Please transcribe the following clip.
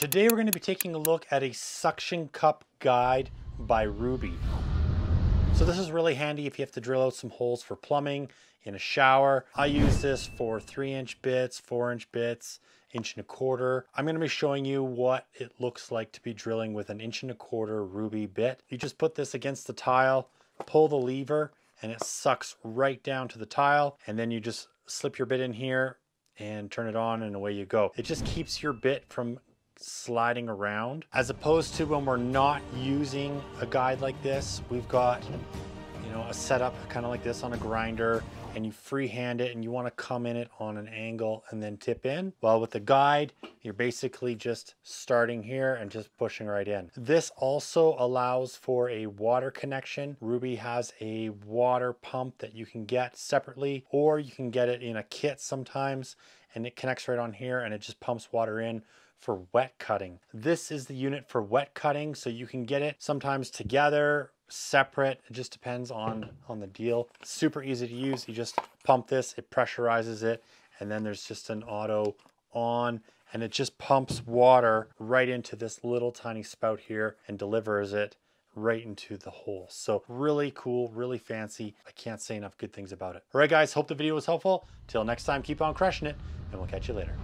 Today we're going to be taking a look at a suction cup guide by Rubi. So this is really handy if you have to drill out some holes for plumbing in a shower. I use this for three inch bits, four inch bits, inch and a quarter. I'm going to be showing you what it looks like to be drilling with an inch and a quarter Rubi bit. You just put this against the tile, pull the lever, and it sucks right down to the tile. And then you just slip your bit in here and turn it on and away you go. It just keeps your bit from sliding around. As opposed to when we're not using a guide like this we've got you know a setup kind of like this on a grinder and you freehand it and you want to come in it on an angle and then tip in. Well with the guide you're basically just starting here and just pushing right in. This also allows for a water connection. Rubi has a water pump that you can get separately or you can get it in a kit sometimes and it connects right on here and it just pumps water in for wet cutting. This is the unit for wet cutting, so you can get it sometimes together, separate. It just depends on, on the deal. Super easy to use. You just pump this, it pressurizes it, and then there's just an auto on and it just pumps water right into this little tiny spout here and delivers it right into the hole. So really cool, really fancy. I can't say enough good things about it. All right, guys, hope the video was helpful. Till next time, keep on crushing it, and we'll catch you later.